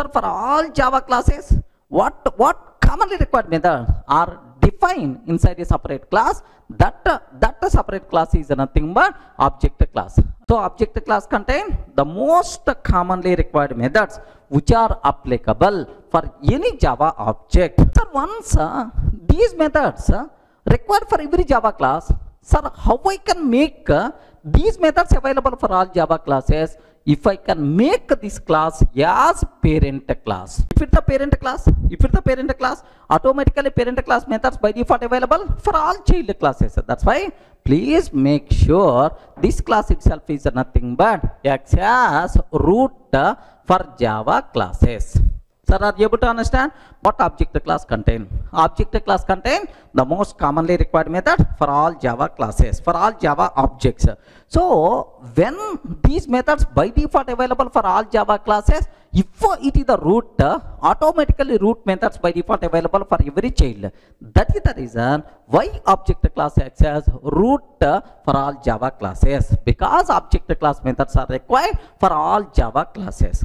Sir, for all Java classes, what, what commonly required method are defined inside a separate class. That, that separate class is nothing but object class. So object class contain the most commonly required methods which are applicable for any Java object. Sir, once uh, these methods uh, required for every Java class, sir, how I can make uh, these methods available for all Java classes if I can make this class as parent class. If it's a parent class, if it's a parent class, automatically parent class methods by default available for all child classes. That's why please make sure this class itself is nothing but access root for Java classes. Sir, are you able to understand what object class contain? Object class contain the most commonly required method for all Java classes, for all Java objects. So, when these methods by default available for all Java classes, if it is the root, automatically root methods by default available for every child. That is the reason why object class acts as root for all Java classes because object class methods are required for all Java classes.